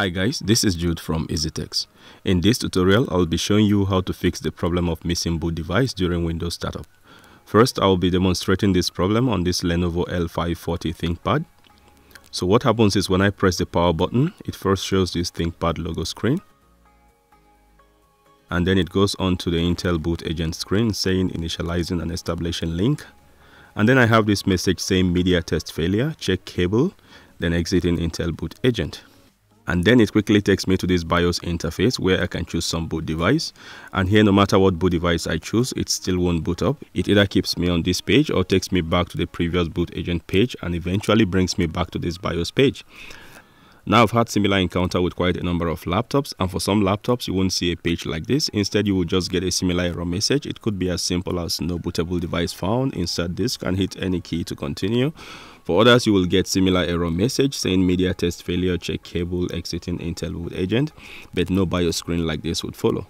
Hi guys, this is Jude from EasyTechs. In this tutorial, I'll be showing you how to fix the problem of missing boot device during Windows startup. First, I'll be demonstrating this problem on this Lenovo L540 ThinkPad. So what happens is when I press the power button, it first shows this ThinkPad logo screen. And then it goes on to the Intel boot agent screen saying initializing and establishing link. And then I have this message saying media test failure, check cable, then exiting Intel boot agent and then it quickly takes me to this BIOS interface where I can choose some boot device. And here no matter what boot device I choose it still won't boot up. It either keeps me on this page or takes me back to the previous boot agent page and eventually brings me back to this BIOS page now I've had similar encounter with quite a number of laptops and for some laptops you won't see a page like this. Instead you will just get a similar error message. It could be as simple as no bootable device found, insert disk and hit any key to continue. For others you will get similar error message saying media test failure, check cable, exiting Intel boot agent, but no BIOS screen like this would follow.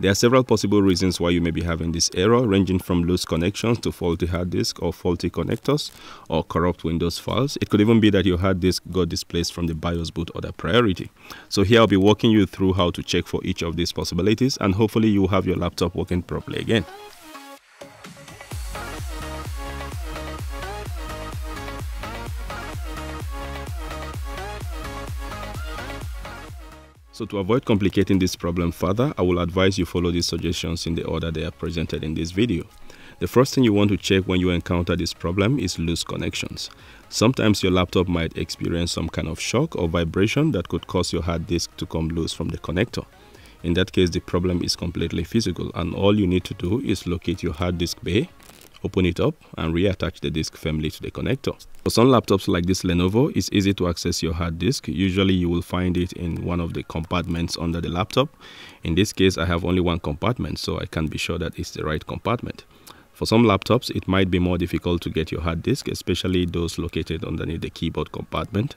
There are several possible reasons why you may be having this error, ranging from loose connections to faulty hard disk or faulty connectors or corrupt Windows files. It could even be that your hard disk got displaced from the BIOS boot order priority. So here I'll be walking you through how to check for each of these possibilities and hopefully you will have your laptop working properly again. So to avoid complicating this problem further, I will advise you follow these suggestions in the order they are presented in this video. The first thing you want to check when you encounter this problem is loose connections. Sometimes your laptop might experience some kind of shock or vibration that could cause your hard disk to come loose from the connector. In that case, the problem is completely physical and all you need to do is locate your hard disk bay open it up and reattach the disk firmly to the connector. For some laptops like this Lenovo, it's easy to access your hard disk. Usually you will find it in one of the compartments under the laptop. In this case, I have only one compartment, so I can't be sure that it's the right compartment. For some laptops, it might be more difficult to get your hard disk, especially those located underneath the keyboard compartment.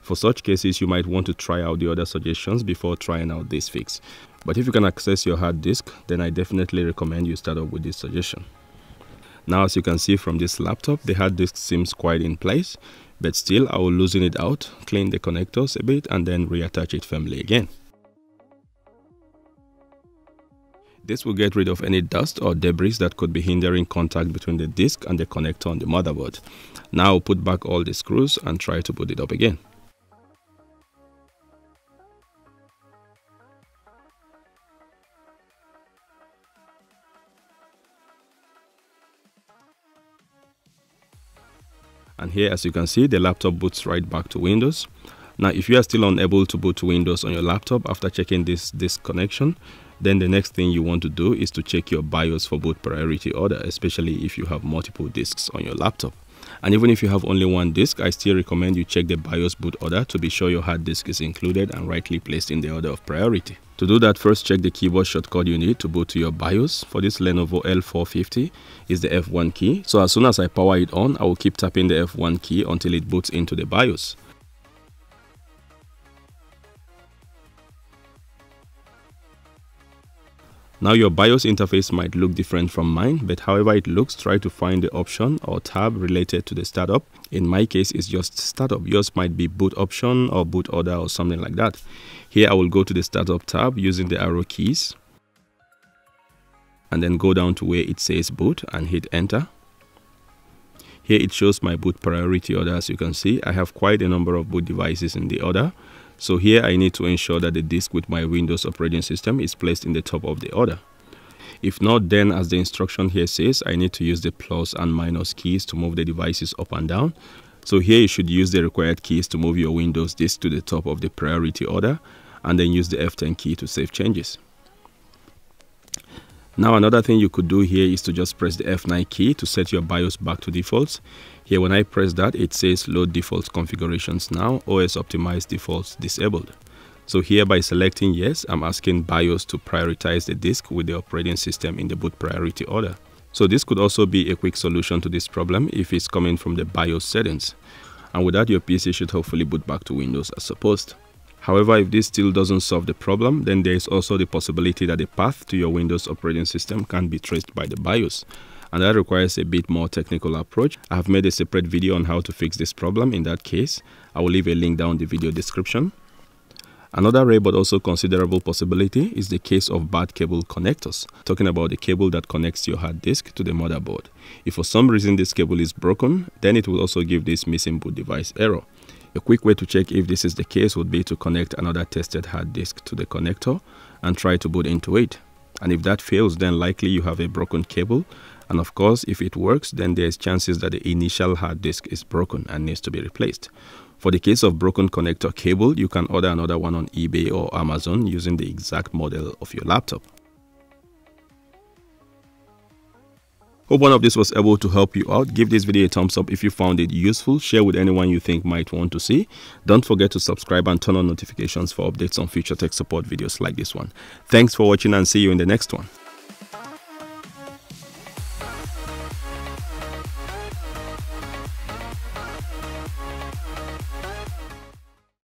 For such cases, you might want to try out the other suggestions before trying out this fix. But if you can access your hard disk, then I definitely recommend you start off with this suggestion. Now as you can see from this laptop, the hard disk seems quite in place, but still I will loosen it out, clean the connectors a bit and then reattach it firmly again. This will get rid of any dust or debris that could be hindering contact between the disk and the connector on the motherboard. Now put back all the screws and try to put it up again. And here as you can see the laptop boots right back to Windows. Now if you are still unable to boot Windows on your laptop after checking this this connection then the next thing you want to do is to check your BIOS for boot priority order especially if you have multiple disks on your laptop and even if you have only one disk, I still recommend you check the BIOS boot order to be sure your hard disk is included and rightly placed in the order of priority. To do that, first check the keyboard shortcut you need to boot to your BIOS. For this Lenovo L450 is the F1 key. So as soon as I power it on, I will keep tapping the F1 key until it boots into the BIOS. Now your BIOS interface might look different from mine, but however it looks, try to find the option or tab related to the startup. In my case, it's just startup. Yours might be boot option or boot order or something like that. Here I will go to the startup tab using the arrow keys and then go down to where it says boot and hit enter. Here it shows my boot priority order as you can see. I have quite a number of boot devices in the order. So here I need to ensure that the disk with my Windows operating system is placed in the top of the order. If not, then as the instruction here says, I need to use the plus and minus keys to move the devices up and down. So here you should use the required keys to move your Windows disk to the top of the priority order and then use the F10 key to save changes. Now another thing you could do here is to just press the F9 key to set your BIOS back to defaults. Here when I press that it says load default configurations now OS optimized defaults disabled. So here by selecting yes I'm asking BIOS to prioritize the disk with the operating system in the boot priority order. So this could also be a quick solution to this problem if it's coming from the BIOS settings. And with that your PC should hopefully boot back to Windows as supposed. However, if this still doesn't solve the problem, then there is also the possibility that the path to your Windows operating system can be traced by the BIOS. And that requires a bit more technical approach. I have made a separate video on how to fix this problem in that case. I will leave a link down the video description. Another rare but also considerable possibility is the case of bad cable connectors, talking about the cable that connects your hard disk to the motherboard. If for some reason this cable is broken, then it will also give this missing boot device error. A quick way to check if this is the case would be to connect another tested hard disk to the connector and try to boot into it. And if that fails, then likely you have a broken cable. And of course, if it works, then there's chances that the initial hard disk is broken and needs to be replaced. For the case of broken connector cable, you can order another one on eBay or Amazon using the exact model of your laptop. Hope one of this was able to help you out. Give this video a thumbs up if you found it useful. Share with anyone you think might want to see. Don't forget to subscribe and turn on notifications for updates on future tech support videos like this one. Thanks for watching and see you in the next one.